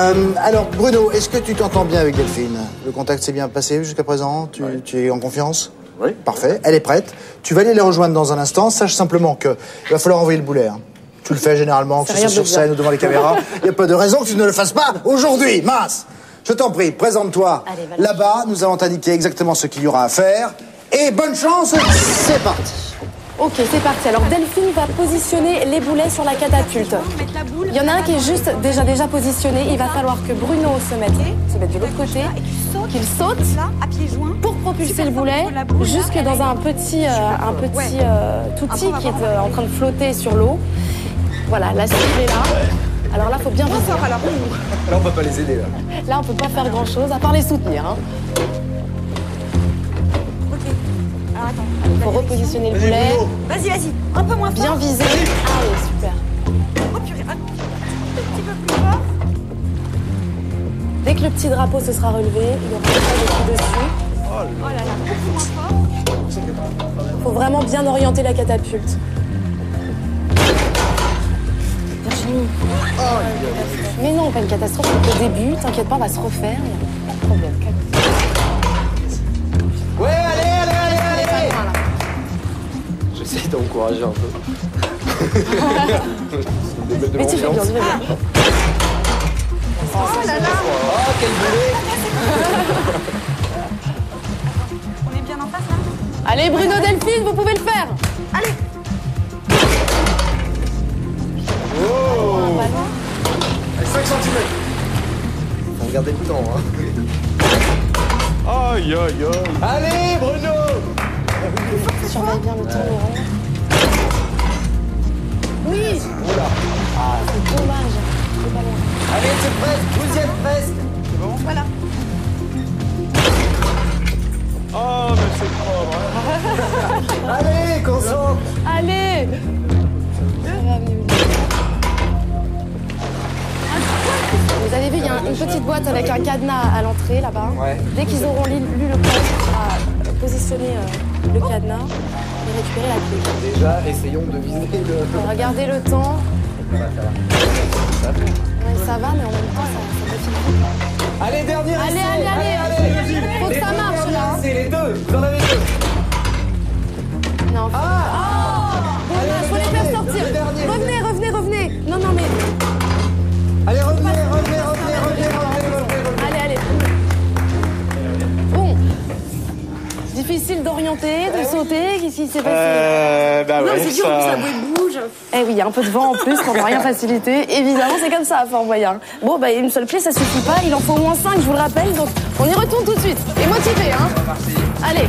Euh, alors, Bruno, est-ce que tu t'entends bien avec Delphine? Le contact s'est bien passé jusqu'à présent? Tu, tu es en confiance? Oui. Parfait, elle est prête. Tu vas aller les rejoindre dans un instant. Sache simplement que il va falloir envoyer le boulet. hein. Tu le fais généralement, que ce soit sur bien. scène ou devant les caméras. Il n'y a pas de raison que tu ne le fasses pas aujourd'hui, mince Je t'en prie, présente-toi là-bas. Nous allons t'indiquer exactement ce qu'il y aura à faire. Et bonne chance, c'est parti Ok, c'est parti. Alors Delphine va positionner les boulets sur la catapulte. Il y en a un qui est juste déjà déjà positionné. Il va falloir que Bruno se mette, se mette de l'autre côté, qu'il saute pour propulser le boulet jusque dans un petit, euh, un petit euh, touti qui est euh, en train de flotter sur l'eau. Voilà, la cible est là. Alors là, faut bien viser. Là, on peut pas les aider, là. Là, on peut pas faire grand chose à part les soutenir. hein. Alors attends. Il faut repositionner le boulet, Vas-y, vas-y. Un peu moins bien fort. viser. Allez, super. Oh purée. Un petit peu plus fort. Dès que le petit drapeau se sera relevé, il y aura un peu dessus. Oh là là. Beaucoup moins fort. Il faut vraiment bien orienter la catapulte. Virginie. Mais non, pas une catastrophe. Au début, t'inquiète pas, on va se refaire. Il n'y a pas de problème. J'essaye d'encourager un peu. Mais tu fais bien, tu fais bien. Oh là là. Oh, quel boulet On est bien en face là. Allez, Bruno Delphine, vous pouvez le faire. Allez. Loin. Allez, 5 cm Faut regarder le temps, hein. Aïe, aïe, aïe. Allez, Bruno Allez, concentre Allez. Vous avez vu, il y a un- une petite boîte avec un cadenas à l'entrée là-bas. Ouais. Dès qu'ils auront lu, lu le code, à positionner euh, le cadenas et récupérer la clé. Déjà, essayons de viser le... Regardez le temps. Ouais, ça va, mais en même temps, ça, ça. Allez, dernier Allez, essai. allez, allez. Faut que ça marche, là. essais, les deux Vous en avez deux Non, faut... Bon, Allez, faut les faire sortir. Revenez, revenez, revenez. Non, non, mais Allez, revenez, revenez, revenez, revenez, revenez, revenez allez, allez. Bon. Difficile d'orienter, de sauter. Qu'est-ce qui s'est passé Euh, bah ouais, C'est dur, ça... la bouée bouge. Eh oui, il y a un peu de vent en plus pour ne rien faciliter. Évidemment, c'est comme ça à Fort Boyard. Bon, bah, une seule clé, ça suffit pas. Il en faut au moins cinq, je vous le rappelle. Donc, on y retourne tout de suite. Et motivé, hein Allez.